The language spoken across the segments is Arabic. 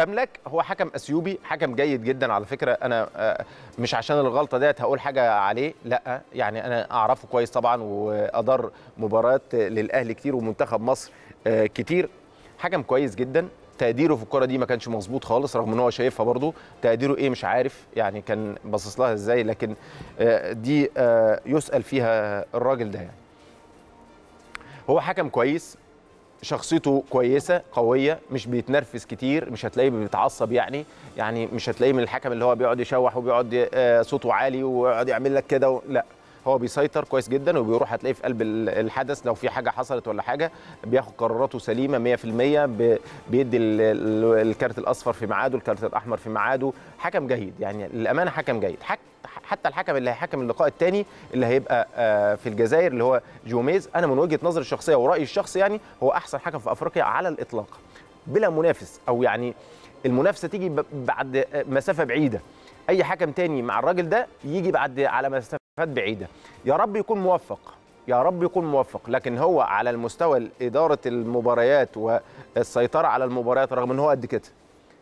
بملك هو حكم أثيوبي حكم جيد جدا على فكرة. أنا آه، مش عشان الغلطة ديت هقول حاجة عليه لأ يعني أنا أعرفه كويس طبعا وأدار مباريات للأهلي كتير ومنتخب مصر آه، كتير. حكم كويس جدا. تقديره في الكرة دي ما كانش مظبوط خالص رغم إن هو شايفها برضه. تقديره إيه مش عارف يعني كان باصص لها إزاي لكن آه، دي يسأل فيها الراجل ده يعني. هو حكم كويس. شخصيته كويسة قوية مش بيتنرفز كتير مش هتلاقيه بيتعصب يعني يعني مش هتلاقيه من الحكم اللي هو بيقعد يشوح وبيقعد آه، صوته عالي ويقعد يعمل لك كده. لا هو بيسيطر كويس جدا وبيروح هتلاقيه في قلب ال- الحدث لو في حاجة حصلت ولا حاجة بياخد قراراته سليمة 100% ب- بيدي ال- ال- الكارت الأصفر في ميعاده الكارت الأحمر في ميعاده. حكم جيد يعني للأمانة حكم جيد. حك حتى الحكم اللي هيحكم اللقاء الثاني اللي هيبقى آه، في الجزائر اللي هو جوميز أنا من وجهة نظري الشخصية ورأيي الشخصي يعني هو أحسن حكم في أفريقيا على الإطلاق. بلا منافس أو يعني المنافسة تيجي بعد مسافة بعيدة. أي حكم تاني مع الراجل ده يجي بعد على مسافات بعيدة. يا رب يكون موفق يا رب يكون موفق. لكن هو على المستوى إدارة المباريات والسيطرة على المباريات رغم إن هو قد كده.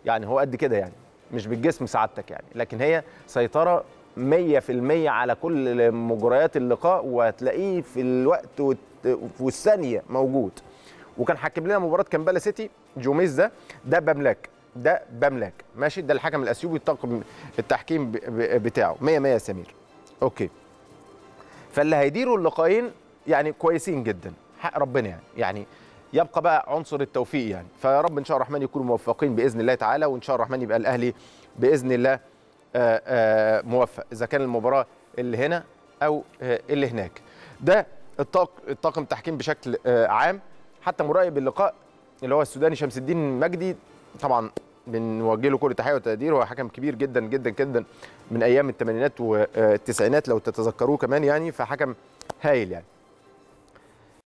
يعني هو قد كده يعني مش بالجسم سعادتك يعني. لكن هي سيطرة 100% على كل مجريات اللقاء وهتلاقيه في الوقت والثانية موجود. وكان حاكم لنا مباراة كامبالا سيتي جوميز ده ده بملاك ده بملاك ماشي؟ ده الحكم الاثيوبي الطاقم التحكيم بتاعه 100 100 يا سمير. okay. فاللي هيديروا اللقاءين يعني كويسين جدا حق ربنا يعني. يعني يبقى بقى عنصر التوفيق يعني. فيا رب إن شاء الرحمن يكونوا موفقين بإذن الله تعالى وإن شاء الرحمن يبقى الأهلي بإذن الله آه، آه، موفق إذا كان المباراة اللي هنا أو آه، اللي هناك. ده الطاق الطاقم التحكيم بشكل عام. حتى مراقب اللقاء اللي هو السوداني شمس الدين مجدي. طبعا بنوجه له كل تحية وتقدير هو حكم كبير جدا جدا جدا من أيام الثمانينات والتسعينات لو تتذكروه كمان يعني فحكم هايل يعني.